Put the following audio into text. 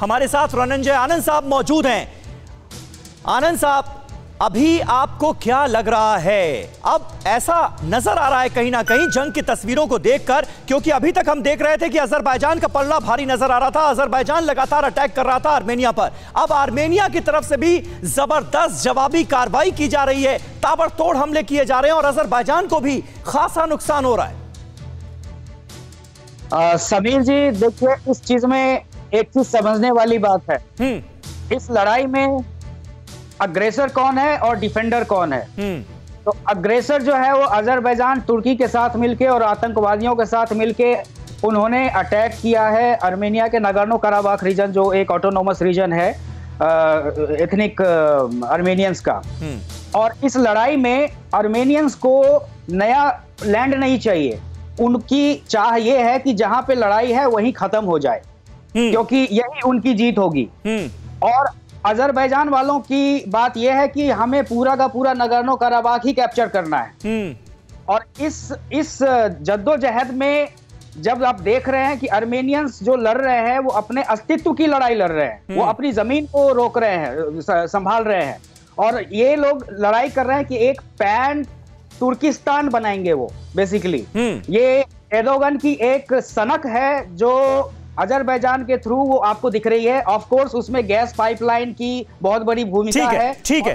हमारे साथ रणंजय आनंद साहब मौजूद हैं। आनंद साहब अभी आपको क्या लग रहा है? अब ऐसा नज़र आ रहा है कहीं ना कहीं जंग की तस्वीरों को देखकर क्योंकि अभी तक हम देख रहे थे कि अजरबैजान का पलड़ा भारी नज़र आ रहा था। अजरबैजान लगातार अटैक कर रहा था आर्मेनिया पर। अब आर्मेनिया की तरफ़ से भी ज़बरदस्त जवाबी कार्रवाई की जा रही है। ताबड़तोड़ हमले किए जा रहे हैं और अजरबैजान को भी खासा नुकसान हो रहा है। आ, समीर जी देखिए इस चीज़ में एक चीज़ समझने वाली बात है। हम्म। इस लड़ाई में अग्रेसर कौन है और डिफेंडर कौन है? हम्म। तो अग्रेसर जो है वो अजरबैजान तुर्की के साथ मिलके और आतंकवादियों के साथ मिलके उन्होंने अटैक किया है अर्मेनिया के नगरनो कराबाख रीजन जो एक ऑटोनोमस रीजन है एथनिक अर्मेनियंस का। हम्म। और इस लड़ाई में अर्मेनियंस को नया लैंड नहीं चाहिए। उनकी चाह ये है कि जहाँ पे लड़ाई है वहीं खत्म हो जाए। क्योंकि यही उनकी जीत होगी। हम्म। और अजरबैजान वालों की बात यह है कि हमें पूरा का पूरा नगरनो कराबाख ही कैप्चर करना है। हम्म। और इस इस जद्दोजहद में जब आप देख रहे हैं कि अर्मेनियंस जो लड़ रहे हैं वो अपने अस्तित्व की लड़ाई लड़ रहे हैं। वो हम्म। अपनी ज़मीन को रोक रहे हैं संभाल रहे हैं। और ये लोग लड़ाई कर रहे हैं कि एक पैन तुर्किस्तान बनाएँगे वो बेसिकली हम्म। ये एर्दोगन की एक सनक है जो अजरबैजान के थ्रू वो आपको दिख रही है। ऑफ़ कोर्स उसमें गैस पाइपलाइन की बहुत बड़ी भूमिका है है। ठीक है।